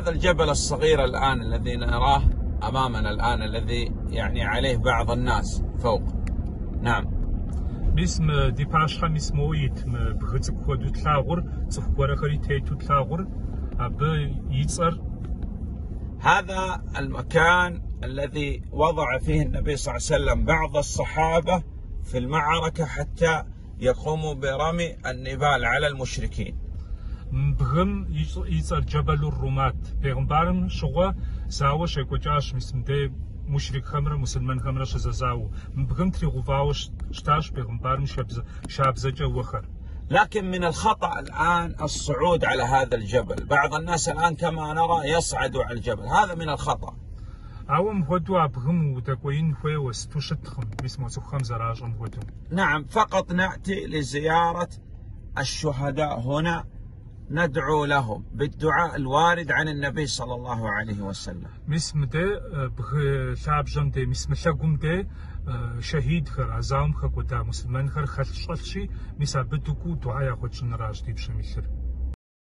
هذا الجبل الصغير الآن الذي نراه أمامنا الآن الذي يعني عليه بعض الناس فوق. نعم. باسم ديباشخا ميسمويت بغتك خدو تلاغور تفكورة خري تيتو تلاغر يتصر. هذا المكان الذي وضع فيه النبي صلى الله عليه وسلم بعض الصحابة في المعركة حتى يقوموا برمي النبال على المشركين. бгым и цӏ- и цӏэр джабалур румат пегъымбарым щыгъуэ зауэ щекӏуэкӏащ мис мыдей мушрикхэмрэ мусульманхэмрэ щызэзауэ м бгым тригъэувауэ щ- щытащ пегъымбарым шабзэ- шабзэкӏэ уэхэр لكن من الخطأ الآن الصعود على هذا الجبل بعض الناس الآن كما نرى يصعدوا على الجبل هذا من الخطأ ауэ мыхуэдэу а бгым удэкӏуеин хуейуэ сыту щыткъым мис мо цӏыхухэм зэращӏэм хуэдэу نعم فقط نأتي لزيارة الشهداء هنا ندعو لهم بالدعاء الوارد عن النبي صلى الله عليه وسلم. مسمته بخلابجمته مسملغمته شهيد خر عزام خر قدام مسلمان خر خلشلشي مسابتكو دعاء خدشن راجدي بشميلر